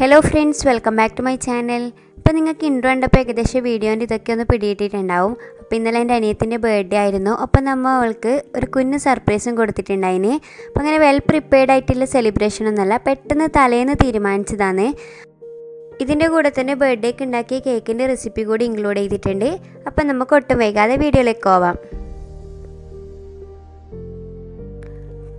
Hello friends welcome back to my channel ഇപ്പോൾ നിങ്ങൾക്ക് intro കണ്ടപ്പോൾ ഏകദേശം വീഡിയോന്റെ ഇതൊക്കെ ഒന്ന് പിടിയിട്ടിട്ടുണ്ടാവും അപ്പോൾ ഇന്നലെ എന്റെ അനിയത്തിന്റെ ബർത്ത്ഡേ ആയിരുന്നു. അപ്പോൾ നമ്മൾ അവൾക്ക് ഒരു കുഞ്ഞ് സർപ്രൈസും കൊടുത്തിട്ടുണ്ടായിന്. അപ്പോൾ അങ്ങനെ വെൽ പ്രിപ്പയർഡ് ആയിട്ടുള്ള സെലിബ്രേഷൻ ഒന്നുമല്ല പെട്ടെന്ന് തലേന്ന് തീരുമാനിച്ചതാണ്. ഇതിന്റെ കൂടെ തന്നെ ബർത്ത്ഡേക്ക് ഉണ്ടാക്കിയ കേക്കിന്റെ റെസിപ്പി കൂടി ഇൻക്ലൂഡ് ചെയ്തിട്ടുണ്ട്. അപ്പോൾ നമുക്ക് ഒട്ടും വൈകാതെ വീഡിയോയിലേക്ക് പോവാം.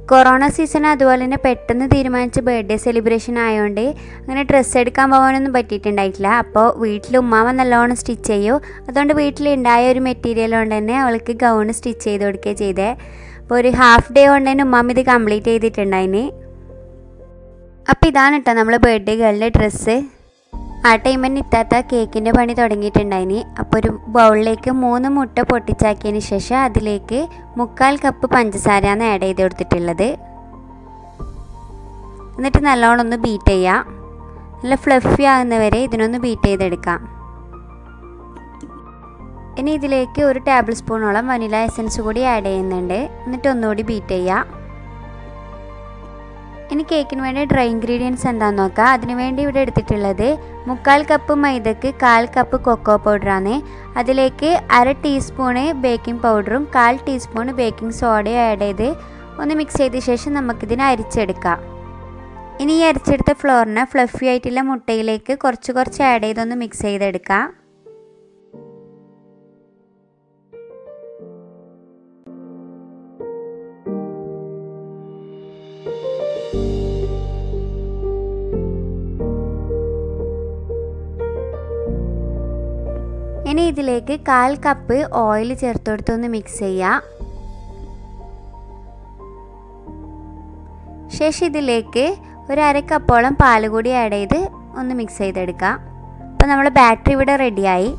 കൊറോണ സീസൺ അതുപോലെ തന്നെ പെട്ടെന്ന് തീരുമാനിച്ച ബർത്ത്ഡേ സെലിബ്രേഷൻ ആയതുകൊണ്ട് അങ്ങനെ ഡ്രസ്സ് എടുക്കാൻ പോകാനൊന്നും പറ്റിയിട്ടുണ്ടായിട്ടില്ല. അപ്പോൾ വീട്ടിൽ ഉമ്മാവ നല്ലോണം സ്റ്റിച്ച് ചെയ്യും. അതുകൊണ്ട് വീട്ടിലുണ്ടായ ഒരു മെറ്റീരിയൽ കൊണ്ട് തന്നെ അവൾക്ക് ഗൗൺ സ്റ്റിച്ച് ചെയ്ത് കൊടുക്കുകയും ചെയ്തേ. അപ്പോൾ ഒരു ഹാഫ് ഡേ കൊണ്ട് തന്നെ ഉമ്മാമ ഇത് കംപ്ലീറ്റ് ചെയ്തിട്ടുണ്ടായിന്. അപ്പോൾ ഇതാണ് കേട്ടോ നമ്മൾ ബർത്ത്ഡേ ഗേളിന്റെ ഡ്രസ്സ് ആ ടൈമിൽ ഇത്താത്ത കേക്കിന്റെ പണി തുടങ്ങിയിട്ടുണ്ടായിനി. അപ്പോൾ ഒരു ബൗളിലേക്ക് മൂന്ന് മുട്ട പൊട്ടിച്ചാക്കിയതിന് ശേഷം അതിലേക്ക് മുക്കാൽ കപ്പ് പഞ്ചസാരയാണ് ആഡ് ചെയ്ത് കൊടുത്തിട്ടുള്ളത്. എന്നിട്ട് നല്ലോണം ഒന്ന് ബീറ്റ് ചെയ്യാം. നല്ല ഫ്ലഫി ആകുന്നവരെ ഇതിനൊന്ന് ബീറ്റ് ചെയ്തെടുക്കാം. ഇനി ഇതിലേക്ക് ഒരു ടേബിൾ സ്പൂണോളം വനില എസൻസ് കൂടി ആഡ് ചെയ്യുന്നുണ്ട്. എന്നിട്ട് ഒന്നുകൂടി ബീറ്റ് ചെയ്യാം. ഇനി കേക്കിന് വേണ്ടി ഡ്രൈ ഇൻഗ്രീഡിയൻസ് എന്താണെന്ന് നോക്കാം. അതിനുവേണ്ടി ഇവിടെ എടുത്തിട്ടുള്ളത് മുക്കാൽ കപ്പ് മൈദക്ക് കാൽ കപ്പ് കൊക്കോ പൗഡറാണ് അതിലേക്ക് അര ടീസ്പൂണ് ബേക്കിംഗ് പൗഡറും കാൽ ടീസ്പൂൺ ബേക്കിംഗ് സോഡയും ആഡ് ചെയ്ത് ഒന്ന് മിക്സ് ചെയ്ത ശേഷം നമുക്കിതിനെ അരിച്ചെടുക്കാം. ഇനി ഈ അരിച്ചെടുത്ത ഫ്ലോറിനെ ഫ്ലഫി ആയിട്ടുള്ള മുട്ടയിലേക്ക് കുറച്ച് കുറച്ച് ആഡ് ചെയ്തൊന്ന് മിക്സ് ചെയ്തെടുക്കാം. ഇനി ഇതിലേക്ക് കാൽ കപ്പ് ഓയിൽ ചേർത്ത് കൊടുത്തൊന്ന് മിക്സ് ചെയ്യാം. ശേഷം ഇതിലേക്ക് ഒരു അര കപ്പോളം പാൽ കൂടി ആഡ് ചെയ്ത് ഒന്ന് മിക്സ് ചെയ്തെടുക്കാം. അപ്പോൾ നമ്മൾ ബാറ്ററി ഇവിടെ റെഡിയായി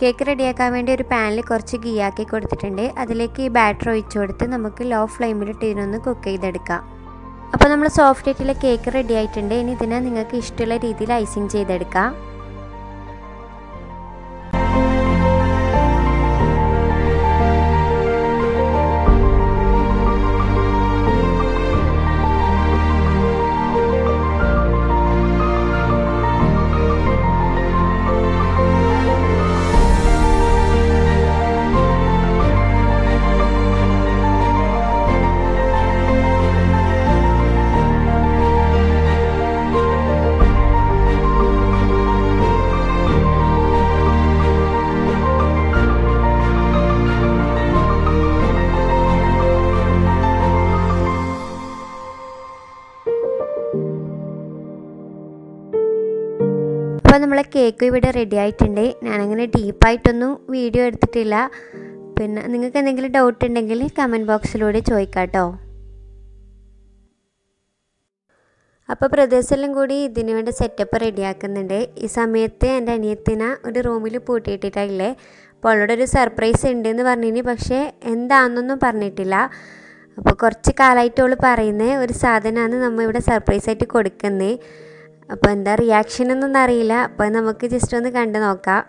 കേക്ക് റെഡിയാക്കാൻ വേണ്ടി ഒരു പാനിൽ കുറച്ച് ഗീ ആക്കി കൊടുത്തിട്ടുണ്ട്. അതിലേക്ക് ഈ ബാറ്റർ ഒഴിച്ചു കൊടുത്ത് നമുക്ക് ലോ ഫ്ലെയിമിലിട്ട് ഇതിനൊന്ന് കുക്ക് ചെയ്തെടുക്കാം. അപ്പോൾ നമ്മൾ സോഫ്റ്റ് ആയിട്ടുള്ള കേക്ക് റെഡി ആയിട്ടുണ്ട്. ഇനി ഇതിനെ നിങ്ങൾക്ക് ഇഷ്ടമുള്ള രീതിയിൽ ഐസിങ് ചെയ്തെടുക്കാം. അപ്പോൾ നമ്മളെ കേക്ക് ഇവിടെ റെഡി ആയിട്ടുണ്ട്. ഞാനങ്ങനെ ഡീപ്പായിട്ടൊന്നും വീഡിയോ എടുത്തിട്ടില്ല. പിന്നെ നിങ്ങൾക്ക് എന്തെങ്കിലും ഡൗട്ട് ഉണ്ടെങ്കിൽ കമന്റ് ബോക്സിലൂടെ ചോദിക്കാട്ടോ. അപ്പോൾ ബ്രദേഴ്സെല്ലാം കൂടി ഇതിനു വേണ്ടി സെറ്റപ്പ് റെഡിയാക്കുന്നുണ്ട് ഈ സമയത്ത് എന്റെ അനിയത്തിനെ ഒരു റൂമിൽ പൂട്ടിയിട്ടിട്ടില്ലേ അപ്പോൾ അവളോട് ഒരു സർപ്രൈസ് ഉണ്ട് എന്ന് പറഞ്ഞിനി പക്ഷേ എന്താണെന്നൊന്നും പറഞ്ഞിട്ടില്ല. അപ്പോൾ കുറച്ച് കാലമായിട്ട് അവൾ പറയുന്നത് ഒരു സാധനമാണ് നമ്മൾ ഇവിടെ സർപ്രൈസായിട്ട് കൊടുക്കുന്നത് അപ്പോൾ എന്താ റിയാക്ഷൻ ഒന്നും അറിയില്ല. അപ്പോൾ നമുക്ക് ജസ്റ്റ് ഒന്ന് കണ്ടു നോക്കാം.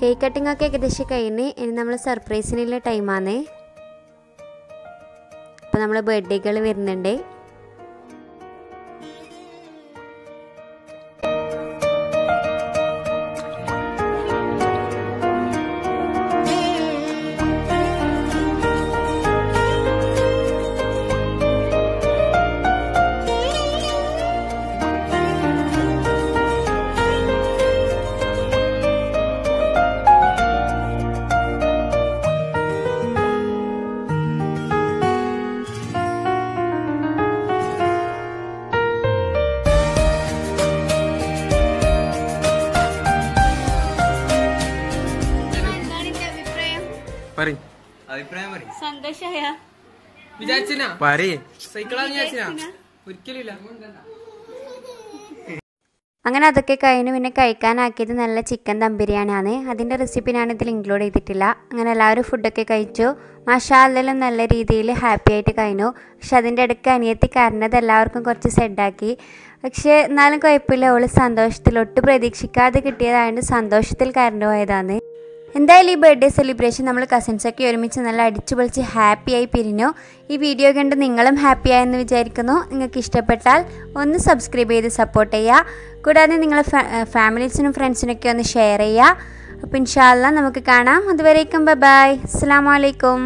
കേക്ക് കട്ടിംഗ് ഒക്കെ ഏകദേശം കഴിഞ്ഞ് ഇനി നമ്മൾ സർപ്രൈസിനുള്ള ടൈമാണ് അപ്പോൾ നമ്മൾ ബർത്ത്ഡേകൾ വരുന്നുണ്ട്. പറയും. അഭിപ്രായം പറയും. സന്തോഷായ. വിചാരിച്ചിനാ? പറയേ. സൈക്കിളാന്ന് വിചാരിച്ചിനാ? ഒരിക്കലും അങ്ങനെ അതൊക്കെ കഴിഞ്ഞ് പിന്നെ കഴിക്കാനാക്കിയത് നല്ല ചിക്കൻ ദം ബിരിയാണിയാണ്. അതിന്റെ റെസിപ്പി ഞാൻ ഇതിൽ ഇൻക്ലൂഡ് ചെയ്തിട്ടില്ല. അങ്ങനെ എല്ലാവരും ഫുഡൊക്കെ കഴിച്ചു. മഷാലെല്ലാം നല്ല രീതിയിൽ ഹാപ്പി ആയിട്ട് കഴിഞ്ഞു. പക്ഷെ അതിന്റെ ഇടയ്ക്ക് അനിയത്തി കരഞ്ഞത് എല്ലാവർക്കും കുറച്ച് സെഡാക്കി പക്ഷേ എന്നാലും കുഴപ്പമില്ല. അവൾ സന്തോഷത്തിൽ ഒട്ടും പ്രതീക്ഷിക്കാതെ കിട്ടിയതായതുകൊണ്ട് സന്തോഷത്തിൽ കരഞ്ഞു പോയതാണ്. എന്തായാലും ഈ ബർത്ത്ഡേ സെലിബ്രേഷൻ നമ്മൾ കസിൻസൊക്കെ ഒരുമിച്ച് നല്ല അടിച്ചു പൊളിച്ച് ഹാപ്പിയായി പിരിഞ്ഞു. ഈ വീഡിയോ കണ്ട് നിങ്ങളും ഹാപ്പി ആയെന്ന് വിചാരിക്കുന്നു. നിങ്ങൾക്ക് ഇഷ്ടപ്പെട്ടാൽ ഒന്ന് സബ്സ്ക്രൈബ് ചെയ്ത് സപ്പോർട്ട് ചെയ്യുക. കൂടാതെ നിങ്ങളെ ഫാമിലീസിനും ഫ്രണ്ട്സിനൊക്കെ ഒന്ന് ഷെയർ ചെയ്യുക. അപ്പോൾ ഇൻഷാല്ല നമുക്ക് കാണാം. അതുവരേക്കും ബൈ അസ്സാം വലൈക്കും